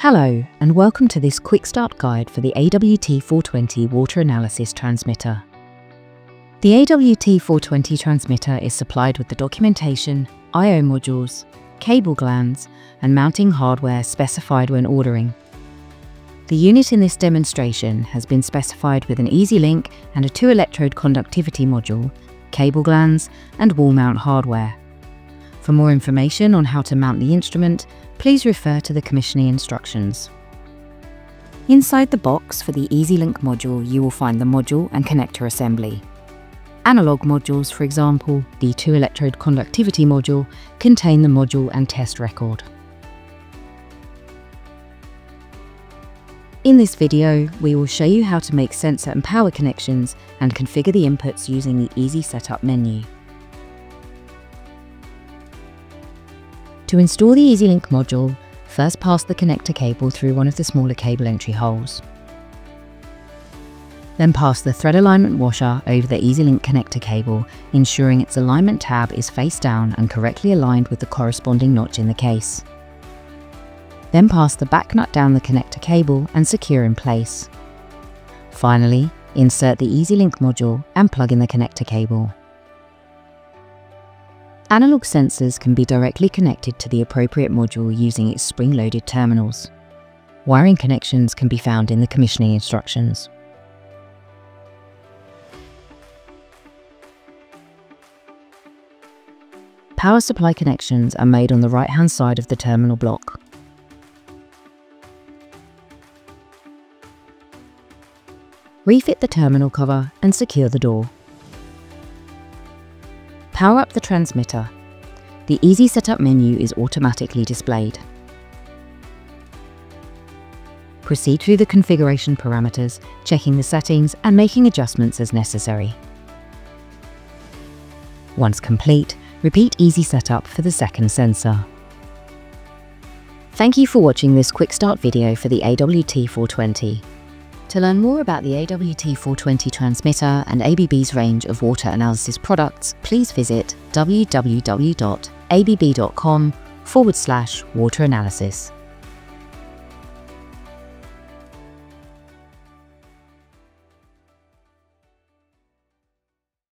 Hello, and welcome to this quick start guide for the AWT420 water analysis transmitter. The AWT420 transmitter is supplied with the documentation, I.O. modules, cable glands, and mounting hardware specified when ordering. The unit in this demonstration has been specified with an EZ-Link and a two-electrode conductivity module, cable glands, and wall mount hardware. For more information on how to mount the instrument, please refer to the commissioning instructions. Inside the box for the EZ-Link module, you will find the module and connector assembly. Analog modules, for example, the two-electrode conductivity module, contain the module and test record. In this video, we will show you how to make sensor and power connections and configure the inputs using the Easy Setup menu. To install the EZ-Link module, first pass the connector cable through one of the smaller cable entry holes. Then pass the thread alignment washer over the EZ-Link connector cable, ensuring its alignment tab is face down and correctly aligned with the corresponding notch in the case. Then pass the back nut down the connector cable and secure in place. Finally, insert the EZ-Link module and plug in the connector cable. Analog sensors can be directly connected to the appropriate module using its spring-loaded terminals. Wiring connections can be found in the commissioning instructions. Power supply connections are made on the right-hand side of the terminal block. Refit the terminal cover and secure the door. Power up the transmitter. The Easy Setup menu is automatically displayed. Proceed through the configuration parameters, checking the settings and making adjustments as necessary. Once complete, repeat Easy Setup for the second sensor. Thank you for watching this quick start video for the AWT420. To learn more about the AWT420 transmitter and ABB's range of water analysis products, please visit www.abb.com forward slash water analysis.